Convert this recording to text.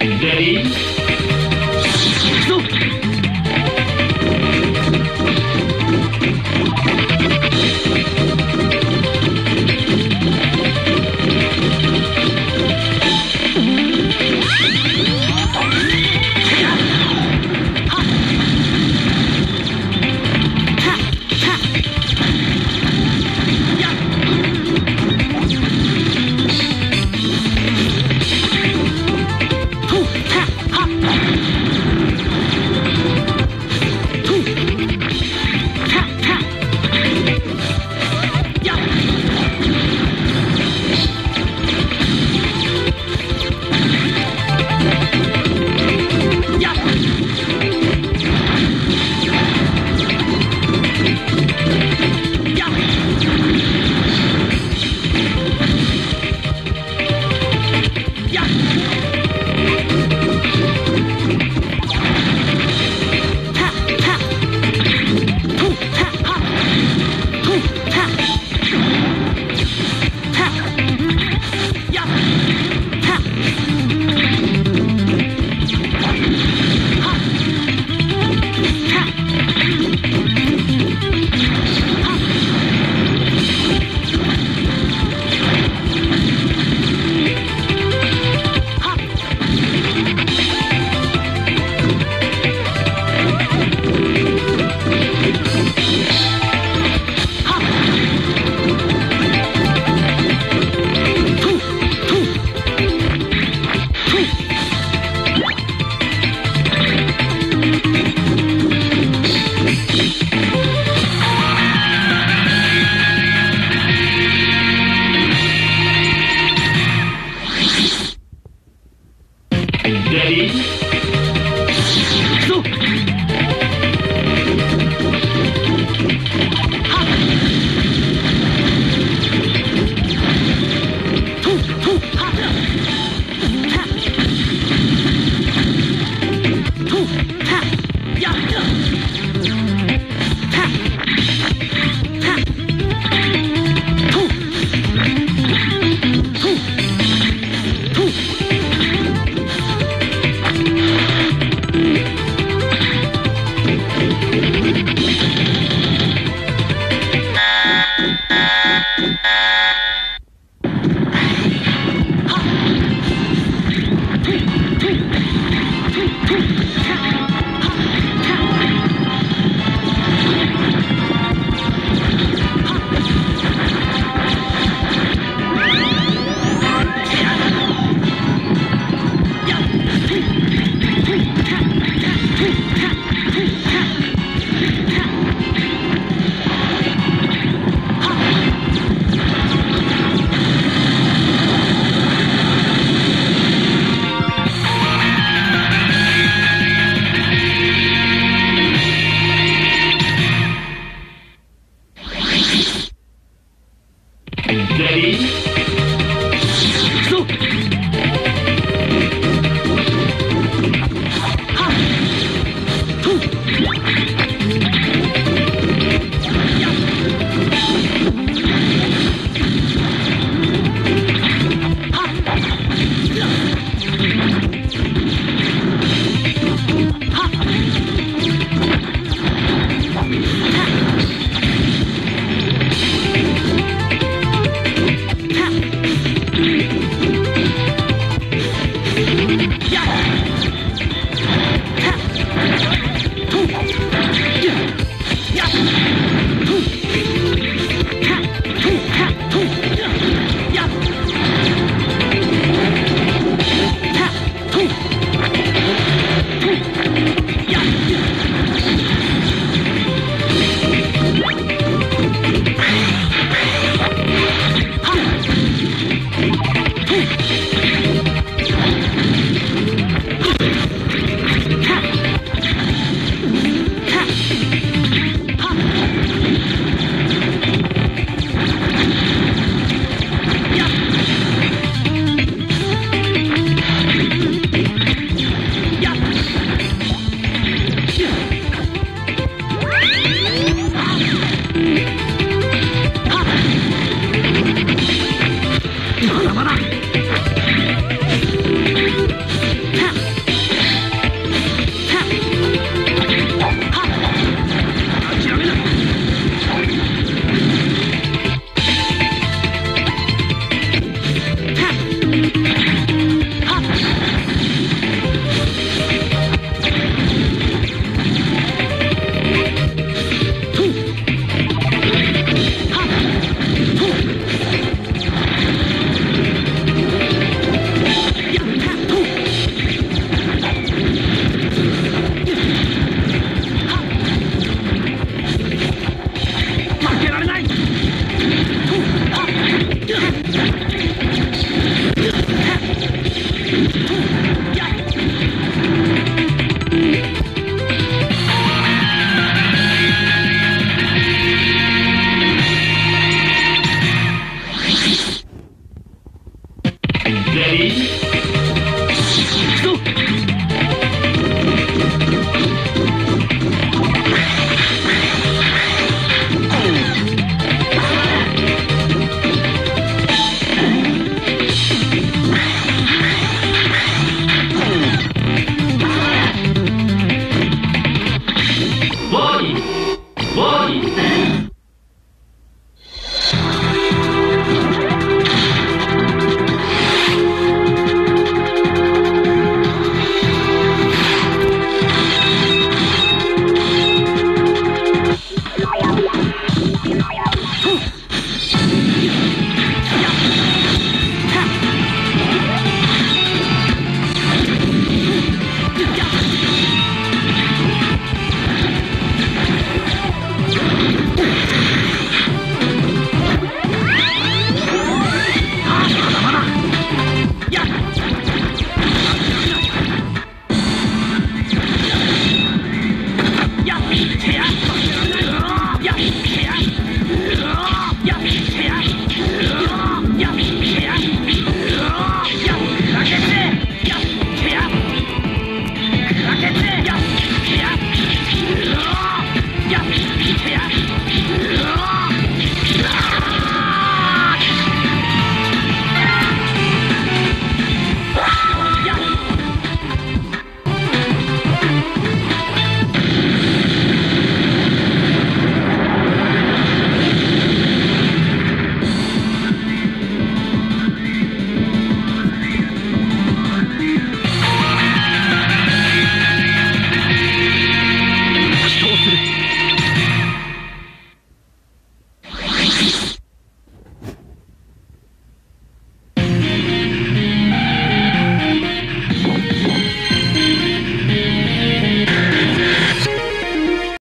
Ready? Ready? Ready? Yeah! やっ Doggy. gracias